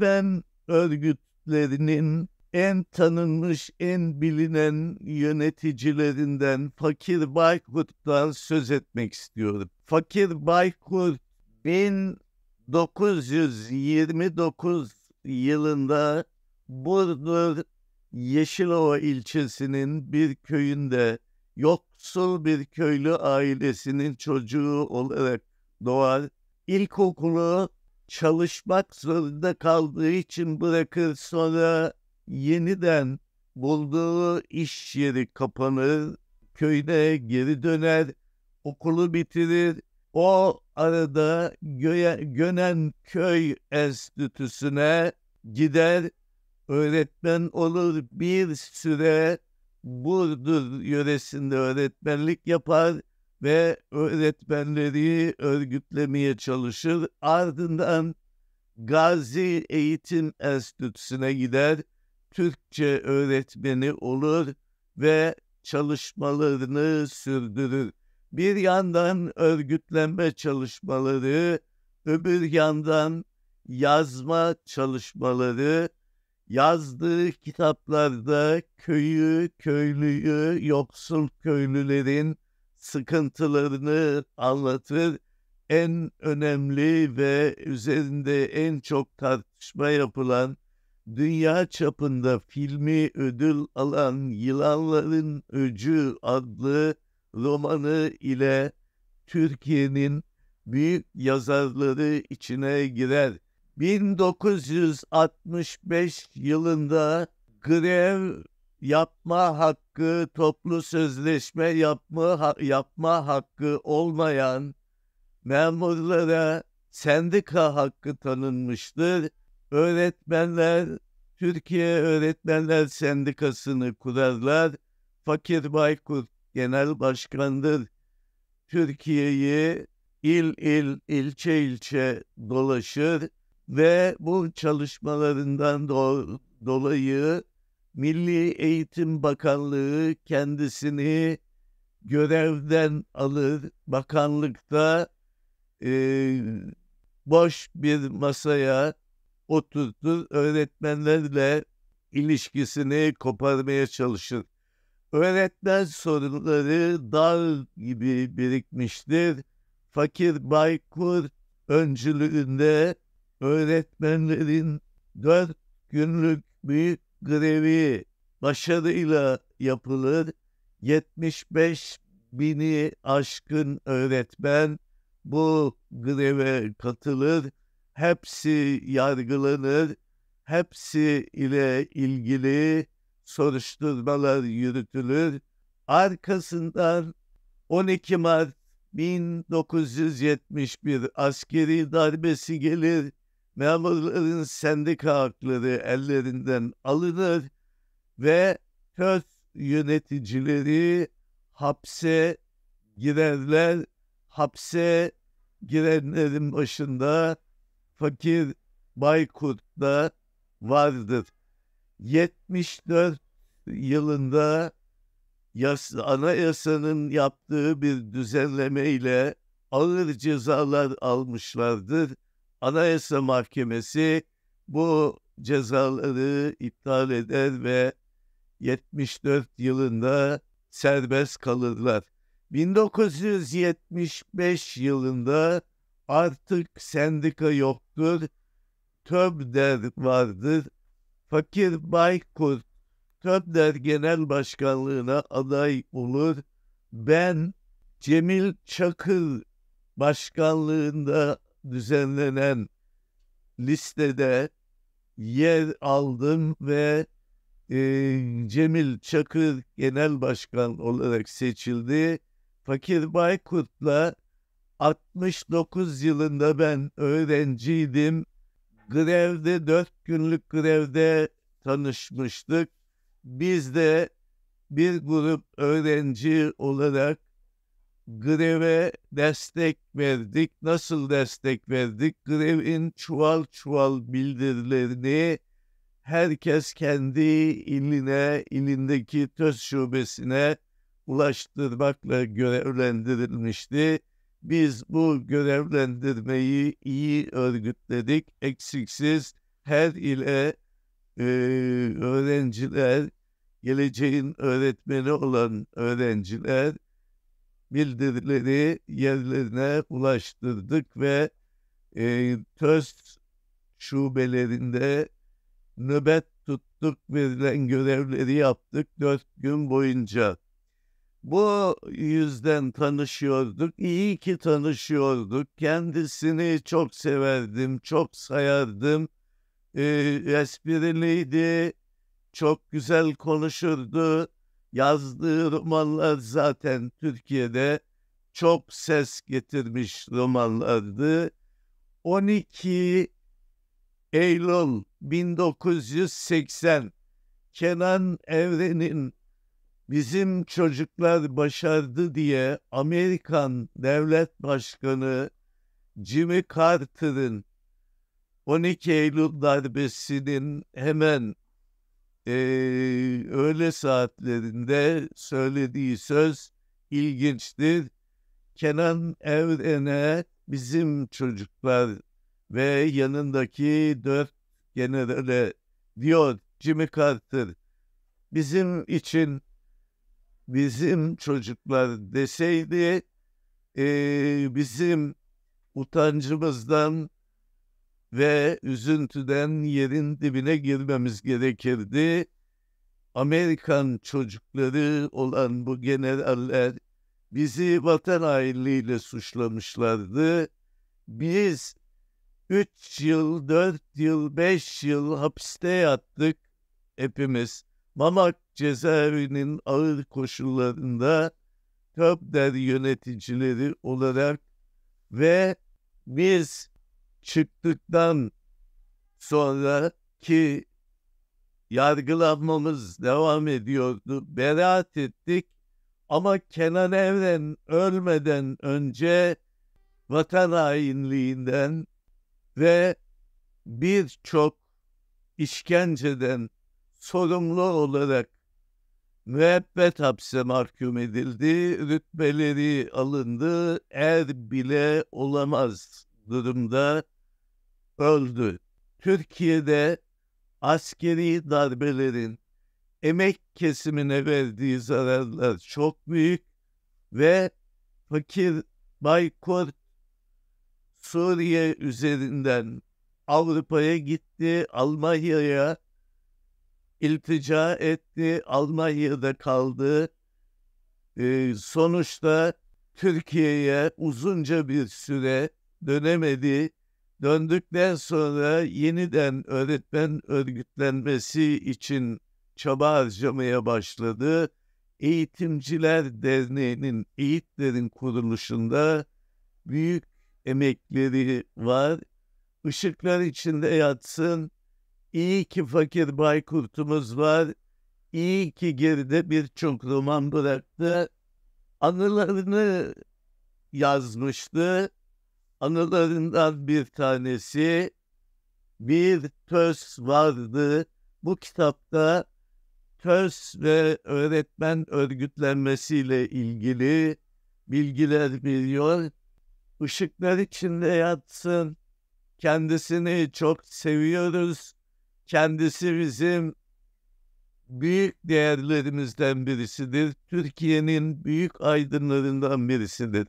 öğretmen örgütlerinin en tanınmış, en bilinen yöneticilerinden Fakir Baykurt'tan söz etmek istiyorum. Fakir Baykurt 1929 yılında Burdur Yeşilova ilçesinin bir köyünde yoksul bir köylü ailesinin çocuğu olarak doğar. İlkokulu çalışmak zorunda kaldığı için bırakır sonra yeniden bulduğu iş yeri kapanır, köyüne geri döner, okulu bitirir. O arada Gönen Köy Enstitüsü'ne gider, öğretmen olur. Bir süre Burdur yöresinde öğretmenlik yapar ve öğretmenleri örgütlemeye çalışır. Ardından Gazi Eğitim Enstitüsü'ne gider. Türkçe öğretmeni olur ve çalışmalarını sürdürür. Bir yandan örgütlenme çalışmaları, öbür yandan yazma çalışmaları, yazdığı kitaplarda köyü, köylüyü, yoksul köylülerin sıkıntılarını anlatır. En önemli ve üzerinde en çok tartışma yapılan dünya çapında filmi ödül alan Yılanların Öcü adlı romanı ile Türkiye'nin büyük yazarları içine girer. 1965 yılında grev yapma hakkı, toplu sözleşme yapma, yapma hakkı olmayan memurlara sendika hakkı tanınmıştır. Öğretmenler Türkiye Öğretmenler Sendikası'nı kurarlar. Fakir Baykurt genel başkandır. Türkiye'yi il il, ilçe ilçe dolaşır ve bu çalışmalarından do- dolayı Milli Eğitim Bakanlığı kendisini görevden alır. Bakanlıkta e, boş bir masaya oturtur, öğretmenlerle ilişkisini koparmaya çalışır. Öğretmen sorunları dağ gibi birikmiştir. Fakir Baykur öncülüğünde öğretmenlerin dört günlük büyük grevi başarıyla yapılır. 75 bini aşkın öğretmen bu greve katılır. Hepsi yargılanır. Hepsi ile ilgili soruşturmalar yürütülür. Arkasından 12 Mart 1971 askeri darbesi gelir. Memurların sendika hakları ellerinden alınır ve köz yöneticileri hapse girerler. Hapse girenlerin başında fakir Baykurt da vardır. 74 yılında yas anayasanın yaptığı bir düzenleme ile ağır cezalar almışlardır. Anayasa Mahkemesi bu cezaları iptal eder ve 74 yılında serbest kalırlar. 1975 yılında artık sendika yoktur, TÖBDER vardır. Fakir Baykurt TÖBDER Genel Başkanlığına aday olur. Ben Cemil Çakır başkanlığında düzenlenen listede yer aldım ve e, Cemil Çakır genel başkan olarak seçildi. Fakir Baykurt'la 69 yılında ben öğrenciydim. Grevde, dört günlük grevde tanışmıştık. Biz de bir grup öğrenci olarak greve destek verdik. Nasıl destek verdik? Grevin çuval çuval bildirilerini herkes kendi iline, ilindeki TÖS şubesine ulaştırmakla görevlendirilmişti. Biz bu görevlendirmeyi iyi örgütledik, eksiksiz her ile e, öğrenciler, geleceğin öğretmeni olan öğrenciler bildirileri yerlerine ulaştırdık ve e, TÖS şubelerinde nöbet tuttuk, verilen görevleri yaptık dört gün boyunca. Bu yüzden tanışıyorduk. İyi ki tanışıyorduk. Kendisini çok severdim, çok sayardım. E, espriliydi, çok güzel konuşurdu. Yazdığı romanlar zaten Türkiye'de çok ses getirmiş romanlardı. 12 Eylül 1980 Kenan Evren'in bizim çocuklar başardı diye Amerikan devlet başkanı Jimmy Carter'ın 12 Eylül darbesinin hemen e, öğle saatlerinde söylediği söz ilginçtir. Kenan Evren'e bizim çocuklar ve yanındaki dört generale diyor Jimmy Carter bizim için bizim çocuklar deseydi e, bizim utancımızdan ve üzüntüden yerin dibine girmemiz gerekirdi. Amerikan çocukları olan bu generaller bizi vatan hainliğiyle suçlamışlardı. Biz 3 yıl, 4 yıl, 5 yıl hapiste yattık hepimiz. Mamak cezaevinin ağır koşullarında Köbder yöneticileri olarak ve biz çıktıktan sonra ki yargılanmamız devam ediyordu. Beraat ettik ama Kenan Evren ölmeden önce vatan hainliğinden ve birçok işkenceden sorumlu olarak müebbet hapse mahkum edildi, rütbeleri alındı, er bile olamaz durumda öldü. Türkiye'de askeri darbelerin emek kesimine verdiği zararlar çok büyük ve fakir Baykurt Suriye üzerinden Avrupa'ya gitti, Almanya'ya iltica etti, Almanya'da kaldı. Ee, sonuçta Türkiye'ye uzunca bir süre dönemedi. Döndükten sonra yeniden öğretmen örgütlenmesi için çaba harcamaya başladı. Eğitimciler Derneği'nin eğitlerin kuruluşunda büyük emekleri var. Işıklar içinde yatsın. İyi ki fakir Baykurt'umuz var. İyi ki geride birçok roman bıraktı. Anılarını yazmıştı. Anılarından bir tanesi bir töz vardı. Bu kitapta töz ve öğretmen örgütlenmesiyle ilgili bilgiler veriyor. Işıklar içinde yatsın. Kendisini çok seviyoruz. Kendisi bizim büyük değerlerimizden birisidir. Türkiye'nin büyük aydınlarından birisidir.